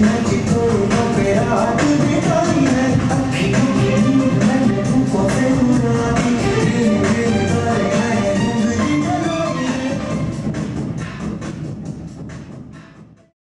magical